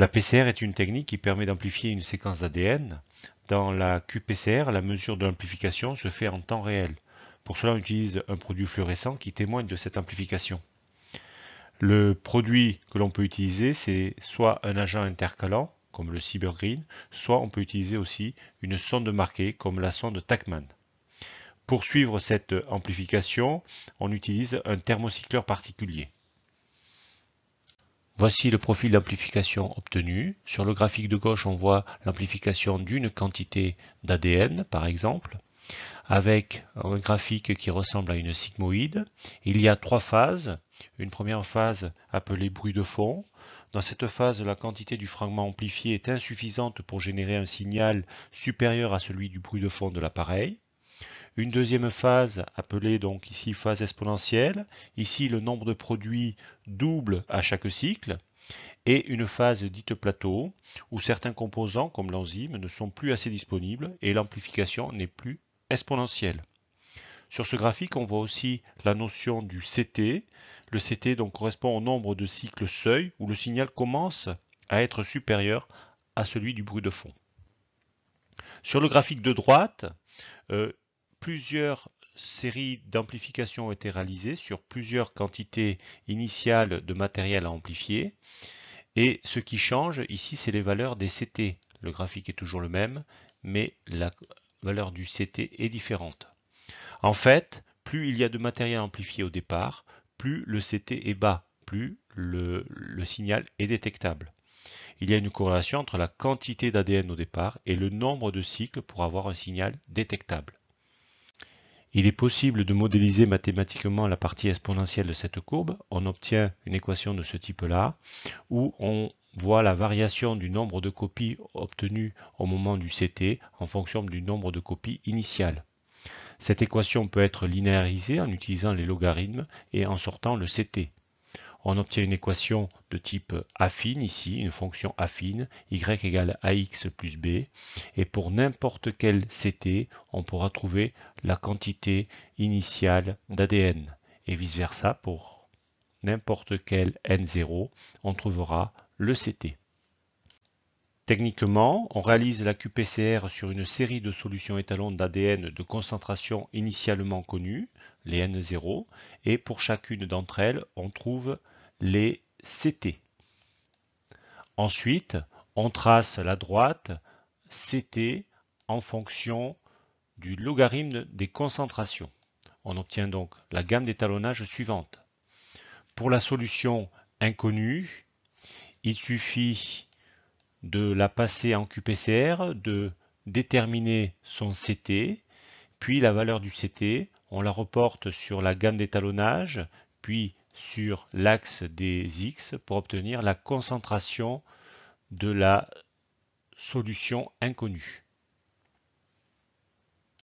La PCR est une technique qui permet d'amplifier une séquence d'ADN. Dans la qPCR, la mesure de l'amplification se fait en temps réel. Pour cela, on utilise un produit fluorescent qui témoigne de cette amplification. Le produit que l'on peut utiliser, c'est soit un agent intercalant, comme le CyberGreen, soit on peut utiliser aussi une sonde marquée, comme la sonde TACMAN. Pour suivre cette amplification, on utilise un thermocycleur particulier. Voici le profil d'amplification obtenu. Sur le graphique de gauche, on voit l'amplification d'une quantité d'ADN, par exemple, avec un graphique qui ressemble à une sigmoïde. Il y a trois phases. Une première phase appelée bruit de fond. Dans cette phase, la quantité du fragment amplifié est insuffisante pour générer un signal supérieur à celui du bruit de fond de l'appareil. Une deuxième phase, appelée donc ici phase exponentielle. Ici, le nombre de produits double à chaque cycle. Et une phase dite plateau, où certains composants, comme l'enzyme, ne sont plus assez disponibles et l'amplification n'est plus exponentielle. Sur ce graphique, on voit aussi la notion du CT. Le CT donc, correspond au nombre de cycles seuil où le signal commence à être supérieur à celui du bruit de fond. Sur le graphique de droite, euh, plusieurs séries d'amplification ont été réalisées sur plusieurs quantités initiales de matériel à amplifier. Et ce qui change ici, c'est les valeurs des CT. Le graphique est toujours le même, mais la valeur du CT est différente. En fait, plus il y a de matériel amplifié au départ, plus le CT est bas, plus le, le signal est détectable. Il y a une corrélation entre la quantité d'ADN au départ et le nombre de cycles pour avoir un signal détectable. Il est possible de modéliser mathématiquement la partie exponentielle de cette courbe. On obtient une équation de ce type-là, où on voit la variation du nombre de copies obtenues au moment du CT en fonction du nombre de copies initiales. Cette équation peut être linéarisée en utilisant les logarithmes et en sortant le CT on obtient une équation de type affine ici, une fonction affine, y égale ax plus b, et pour n'importe quel ct, on pourra trouver la quantité initiale d'ADN, et vice-versa pour n'importe quel n0, on trouvera le ct. Techniquement, on réalise la qPCR sur une série de solutions étalons d'ADN de concentration initialement connues, les N0, et pour chacune d'entre elles, on trouve les CT. Ensuite, on trace la droite CT en fonction du logarithme des concentrations. On obtient donc la gamme d'étalonnage suivante. Pour la solution inconnue, il suffit de la passer en QPCR, de déterminer son CT, puis la valeur du CT, on la reporte sur la gamme d'étalonnage, puis sur l'axe des X pour obtenir la concentration de la solution inconnue.